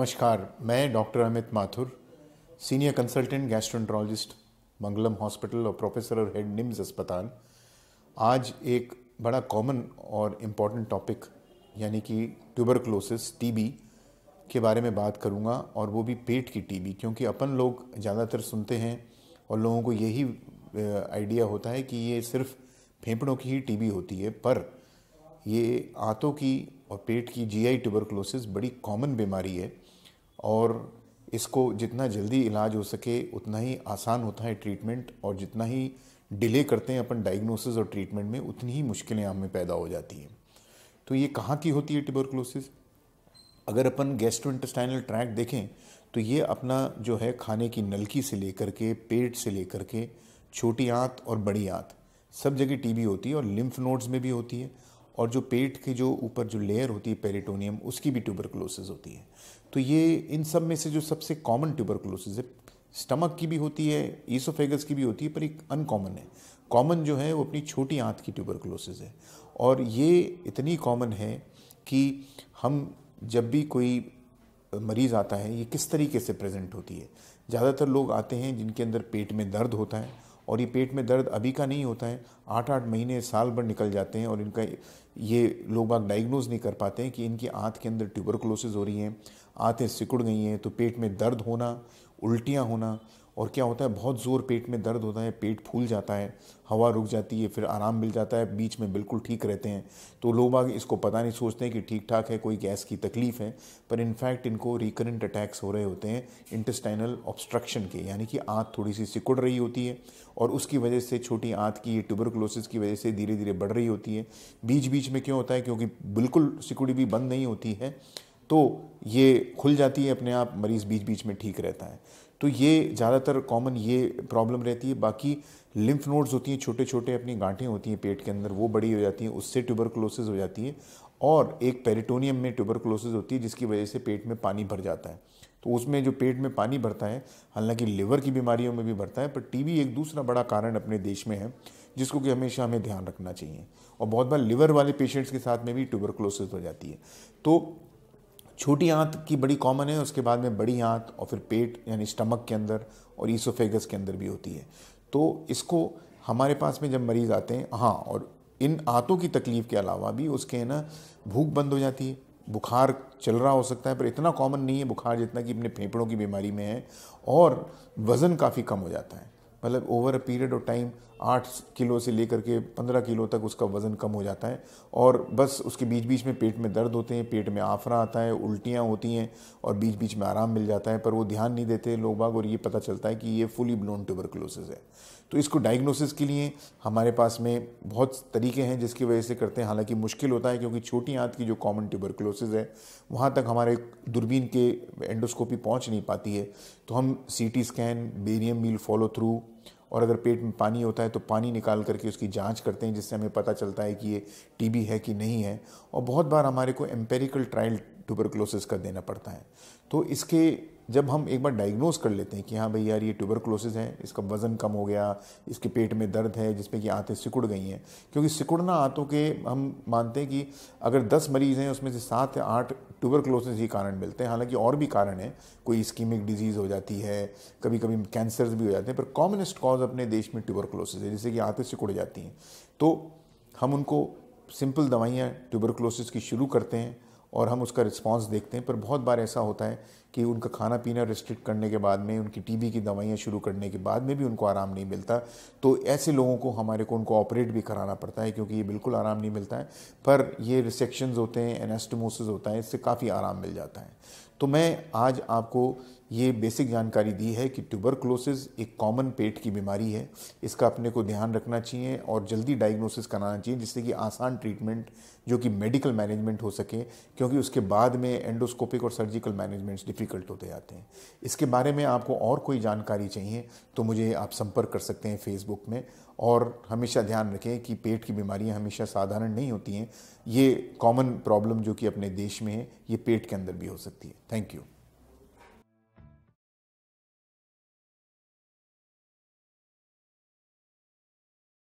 नमस्कार, मैं doctor Amit Mathur, senior consultant gastroenterologist, Mangalam hospital और प्रोफेसर और हेड निम्स अस्पताल। आज एक बड़ा कॉमन और इंपॉर्टेंट टॉपिक यानी कि ट्यूबरक्लोसिस टीबी के बारे में बात करूँगा, और वो भी पेट की टीबी क्योंकि अपन लोग ज़्यादातर सुनते हैं और लोगों को यही आइडिया होता है कि ये सिर्फ़ फेफड़ों की ही टीबी होती है, पर ये आंतों की और पेट की जीआई ट्यूबरक्लोसिस बड़ी कॉमन बीमारी है। और इसको जितना जल्दी इलाज हो सके, उतना ही आसान होता है ट्रीटमेंट और जितना ही डिले करते हैं अपन डायग्नोसिस और ट्रीटमेंट में, उतनी ही मुश्किलें हमें पैदा हो जाती हैं। तो ये कहाँ की होती है ट्यूबरक्लोसिस अगर अपन गैस्ट्रो इंटेस्टाइनल ट्रैक देखें तो ये अपना जो है खाने की नलकी से लेकर के, पेट से लेकर के, छोटी आंत और बड़ी आंत, सब जगह टीबी होती है और लिम्फ नोड्स में भी होती है। और जो पेट के जो ऊपर जो लेयर होती है पेरिटोनियम उसकी भी ट्यूबरक्लोसिस होती है। तो ये इन सब में से जो सबसे कॉमन ट्यूबरक्लोसिस है स्टमक की भी होती है ईसोफेगस की भी होती है, पर एक अनकॉमन है। कॉमन जो है, वो अपनी छोटी आंत की ट्यूबरक्लोसिस है। और ये इतनी कॉमन है कि हम जब भी कोई मरीज़ आता है, ये किस तरीके से प्रेजेंट होती है? ज़्यादातर लोग आते हैं जिनके अंदर पेट में दर्द होता है और ये पेट में दर्द अभी का नहीं होता है। आठ आठ महीने, साल भर निकल जाते हैं और इनका ये लोग बाग डायग्नोज नहीं कर पाते हैं कि इनकी आँत के अंदर ट्यूबरकुलोसिस हो रही है, आँतें सिकुड़ गई हैं तो पेट में दर्द होना, उल्टियाँ होना और क्या होता है, बहुत ज़ोर पेट में दर्द होता है, पेट फूल जाता है, हवा रुक जाती है, फिर आराम मिल जाता है, बीच में बिल्कुल ठीक रहते हैं। तो लोग बाग इसको पता नहीं सोचते हैं कि ठीक ठाक है, कोई गैस की तकलीफ़ है, पर इनफैक्ट इनको रिकरेंट अटैक्स हो रहे होते हैं इंटेस्टाइनल ऑब्स्ट्रक्शन के, यानी कि आँत थोड़ी सी सिकुड़ रही होती है और उसकी वजह से छोटी आँत की ट्यूबरकुलोसिस की वजह से धीरे धीरे बढ़ रही होती है। बीच बीच में क्यों होता है? क्योंकि बिल्कुल सिकुड़ी भी बंद नहीं होती है तो ये खुल जाती है अपने आप, मरीज़ बीच बीच में ठीक रहता है। तो ये ज़्यादातर कॉमन ये प्रॉब्लम रहती है। बाकी लिम्फ नोड्स होती हैं छोटे छोटे अपनी गांठें होती हैं पेट के अंदर, वो बड़ी हो जाती हैं, उससे ट्यूबरकुलोसिस हो जाती है और एक पेरिटोनियम में ट्यूबरकुलोसिस होती है, जिसकी वजह से पेट में पानी भर जाता है। तो उसमें जो पेट में पानी भरता है, हालाँकि लिवर की बीमारियों में भी भरता है, पर टीबी एक दूसरा बड़ा कारण अपने देश में है, जिसको कि हमेशा हमें ध्यान रखना चाहिए। और बहुत बार लिवर वाले पेशेंट्स के साथ में भी ट्यूबरकुलोसिस हो जाती है। तो छोटी आंत की बड़ी कॉमन है, उसके बाद में बड़ी आंत और फिर पेट, यानी स्टमक के अंदर और ईसोफेगस के अंदर भी होती है। तो इसको हमारे पास में जब मरीज़ आते हैं हाँ और इन आंतों की तकलीफ़ के अलावा भी उसके, है ना, भूख बंद हो जाती है, बुखार चल रहा हो सकता है, पर इतना कॉमन नहीं है बुखार जितना कि अपने फेफड़ों की बीमारी में है, और वज़न काफ़ी कम हो जाता है। मतलब over a period of time आठ किलो से लेकर के पंद्रह किलो तक उसका वज़न कम हो जाता है। और बस उसके बीच बीच में पेट में दर्द होते हैं, पेट में आफरा आता है, उल्टियाँ होती हैं और बीच बीच में आराम मिल जाता है, पर वो ध्यान नहीं देते लोग बाग और ये पता चलता है कि ये फुली ब्लोन ट्यूबरकुलोसिस है। तो इसको डायग्नोसिस के लिए हमारे पास में बहुत तरीके हैं जिसकी वजह से करते हैं। हालाँकि मुश्किल होता है क्योंकि छोटी आंत की जो कॉमन ट्यूबरकुलोसिस है, वहाँ तक हमारे दूरबीन के एंडोस्कोपी पहुँच नहीं पाती है। तो हम CT scan barium meal follow through और अगर पेट में पानी होता है तो पानी निकाल करके उसकी जाँच करते हैं, जिससे हमें पता चलता है कि ये टीबी है कि नहीं है। और बहुत बार हमारे को एम्पेरिकल ट्रायल ट्यूबरक्लोसिस का देना पड़ता है। तो इसके जब हम एक बार डायग्नोज कर लेते हैं कि हाँ भाई यार ये ट्यूबरक्लोसिस है, इसका वज़न कम हो गया, इसके पेट में दर्द है, जिसमें कि आंतें सिकुड़ गई हैं, क्योंकि सिकुड़ना आंतों के हम मानते हैं कि अगर दस मरीज़ हैं, उसमें से सात या आठ ट्यूबरक्लोसिस ही कारण मिलते हैं। हालाँकि और भी कारण है, कोई स्कीमिक डिज़ीज़ हो जाती है कभी कभी कैंसर्स भी हो जाते हैं, पर कॉमनेस्ट कॉज अपने देश में ट्यूबरक्लोसिस है, जिससे कि आंतें सिकुड़ जाती हैं। तो हम उनको सिंपल दवाइयाँ ट्यूबरक्लोसिस की शुरू करते हैं और हम उसका रिस्पांस देखते हैं। पर बहुत बार ऐसा होता है कि उनका खाना पीना रिस्ट्रिक्ट करने के बाद में, उनकी टीबी की दवाइयाँ शुरू करने के बाद में भी उनको आराम नहीं मिलता। तो ऐसे लोगों को हमारे को उनको ऑपरेट भी कराना पड़ता है क्योंकि ये बिल्कुल आराम नहीं मिलता है। पर ये रिसेक्शंस होते हैं एनास्टोमोसिस होता है, इससे काफ़ी आराम मिल जाता है। तो मैं आज आपको ये बेसिक जानकारी दी है कि ट्यूबरक्लोसिस एक कॉमन पेट की बीमारी है। इसका अपने को ध्यान रखना चाहिए और जल्दी डायग्नोसिस कराना चाहिए, जिससे कि आसान ट्रीटमेंट जो कि मेडिकल मैनेजमेंट हो सके, क्योंकि उसके बाद में एंडोस्कोपिक और सर्जिकल मैनेजमेंट्स डिफ़िकल्ट होते जाते हैं। इसके बारे में आपको और कोई जानकारी चाहिए तो मुझे आप संपर्क कर सकते हैं फेसबुक में। और हमेशा ध्यान रखें कि पेट की बीमारियाँ हमेशा साधारण नहीं होती हैं। ये कॉमन प्रॉब्लम जो कि अपने देश में है, ये पेट के अंदर भी हो सकती है। Thank you